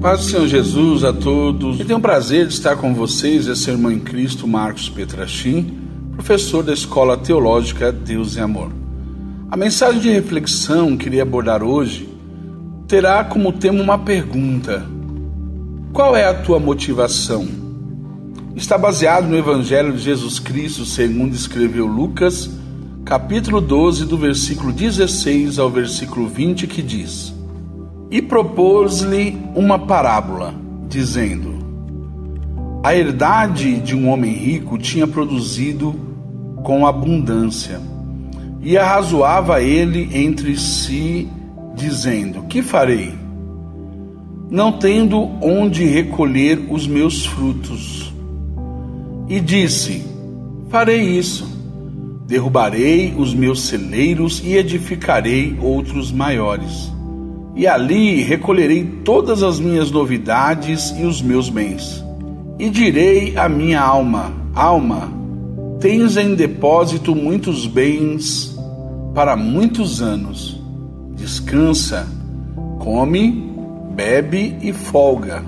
Paz do Senhor Jesus a todos. Eu tenho o prazer de estar com vocês, esse irmão em Cristo, Marcos Petrachim, professor da Escola Teológica Deus e Amor. A mensagem de reflexão que queria abordar hoje terá como tema uma pergunta: Qual é a tua motivação? Está baseado no Evangelho de Jesus Cristo, segundo escreveu Lucas, capítulo 12, do versículo 16 ao versículo 20, que diz: e propôs-lhe uma parábola, dizendo: A herdade de um homem rico tinha produzido com abundância, e arrazoava ele entre si, dizendo: Que farei? Não tendo onde recolher os meus frutos. E disse: Farei isso. Derrubarei os meus celeiros e edificarei outros maiores e ali recolherei todas as minhas novidades e os meus bens. E direi à minha alma: Alma, tens em depósito muitos bens para muitos anos. Descansa, come, bebe e folga.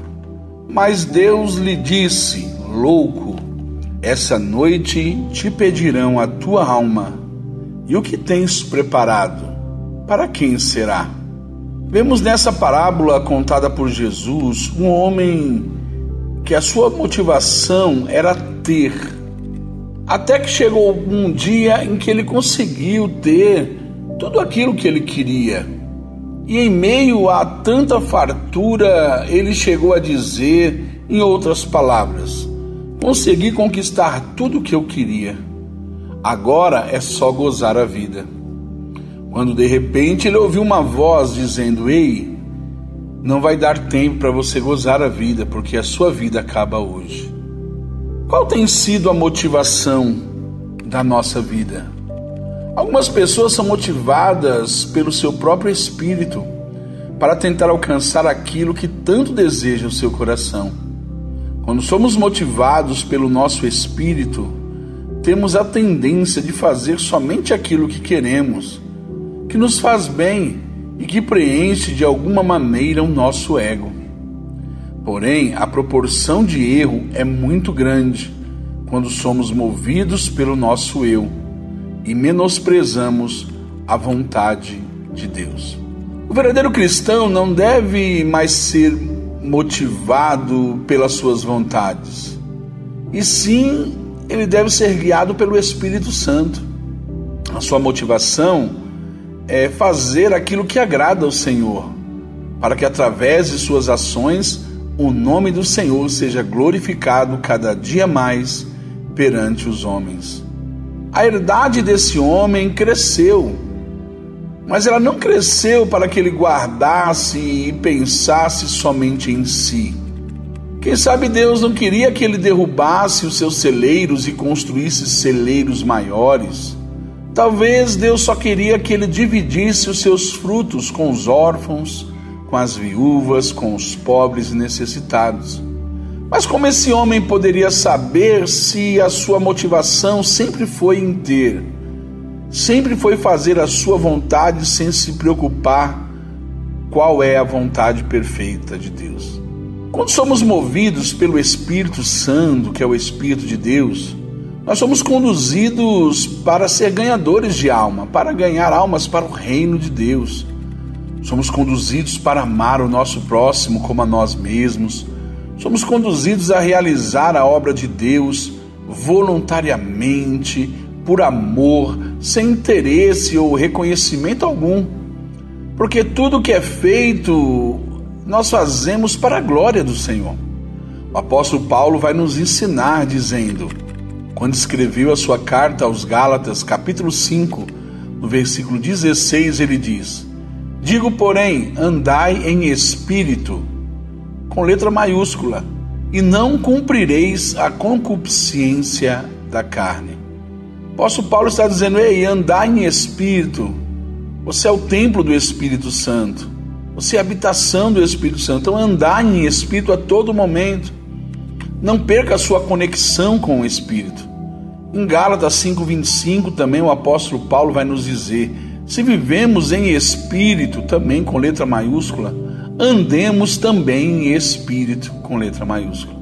Mas Deus lhe disse: Louco, essa noite te pedirão a tua alma, e o que tens preparado? Para quem será? Vemos nessa parábola contada por Jesus um homem que a sua motivação era ter. Até que chegou um dia em que ele conseguiu ter tudo aquilo que ele queria. E em meio a tanta fartura, ele chegou a dizer, em outras palavras: Consegui conquistar tudo o que eu queria. Agora é só gozar a vida quando de repente ele ouviu uma voz dizendo: Ei, não vai dar tempo para você gozar a vida, porque a sua vida acaba hoje. Qual tem sido a motivação da nossa vida? Algumas pessoas são motivadas pelo seu próprio espírito para tentar alcançar aquilo que tanto deseja o seu coração. Quando somos motivados pelo nosso espírito, temos a tendência de fazer somente aquilo que queremos que nos faz bem e que preenche de alguma maneira o nosso ego. Porém, a proporção de erro é muito grande quando somos movidos pelo nosso eu e menosprezamos a vontade de Deus. O verdadeiro cristão não deve mais ser motivado pelas suas vontades, e sim ele deve ser guiado pelo Espírito Santo. A sua motivação é fazer aquilo que agrada ao Senhor, para que através de suas ações o nome do Senhor seja glorificado cada dia mais perante os homens. A herdade desse homem cresceu, mas ela não cresceu para que ele guardasse e pensasse somente em si. Quem sabe Deus não queria que ele derrubasse os seus celeiros e construísse celeiros maiores. Talvez Deus só queria que ele dividisse os seus frutos com os órfãos, com as viúvas, com os pobres e necessitados. Mas como esse homem poderia saber se a sua motivação sempre foi em ter, sempre foi fazer a sua vontade sem se preocupar qual é a vontade perfeita de Deus? Quando somos movidos pelo Espírito Santo, que é o Espírito de Deus, nós somos conduzidos para ser ganhadores de alma, para ganhar almas para o reino de Deus. Somos conduzidos para amar o nosso próximo como a nós mesmos. Somos conduzidos a realizar a obra de Deus voluntariamente, por amor, sem interesse ou reconhecimento algum. Porque tudo que é feito, nós fazemos para a glória do Senhor. O apóstolo Paulo vai nos ensinar dizendo: quando escreveu a sua carta aos Gálatas, capítulo 5, no versículo 16, ele diz: Digo, porém, andai em espírito, com letra maiúscula, e não cumprireis a concupiscência da carne. O apóstolo Paulo está dizendo: Ei, andai em espírito. Você é o templo do Espírito Santo. Você é a habitação do Espírito Santo. Então, andai em espírito a todo momento. Não perca a sua conexão com o Espírito. Em Gálatas 5:25 também o apóstolo Paulo vai nos dizer: se vivemos em espírito, também com letra maiúscula, andemos também em espírito, com letra maiúscula.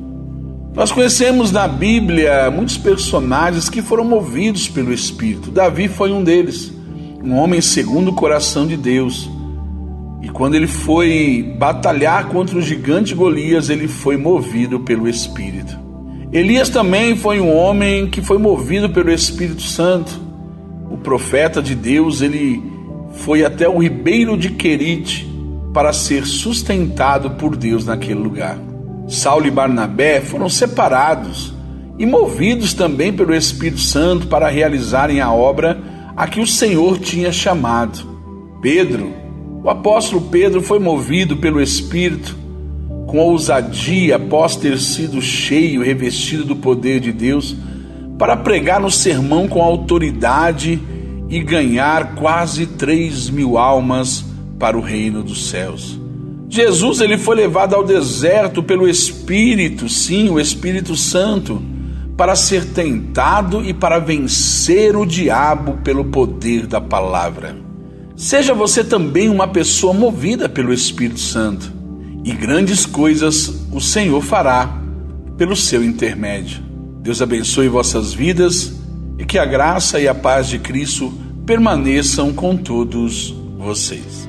Nós conhecemos na Bíblia muitos personagens que foram movidos pelo Espírito. Davi foi um deles, um homem segundo o coração de Deus. E quando ele foi batalhar contra o gigante Golias, ele foi movido pelo Espírito. Elias também foi um homem que foi movido pelo Espírito Santo. O profeta de Deus, ele foi até o ribeiro de Querite para ser sustentado por Deus naquele lugar. Saulo e Barnabé foram separados e movidos também pelo Espírito Santo para realizarem a obra a que o Senhor tinha chamado. Pedro, o apóstolo Pedro foi movido pelo Espírito com ousadia após ter sido cheio, revestido do poder de Deus, para pregar no sermão com autoridade e ganhar quase três mil almas para o reino dos céus. Jesus ele foi levado ao deserto pelo Espírito, sim, o Espírito Santo, para ser tentado e para vencer o diabo pelo poder da palavra. Seja você também uma pessoa movida pelo Espírito Santo, e grandes coisas o Senhor fará pelo seu intermédio. Deus abençoe vossas vidas e que a graça e a paz de Cristo permaneçam com todos vocês.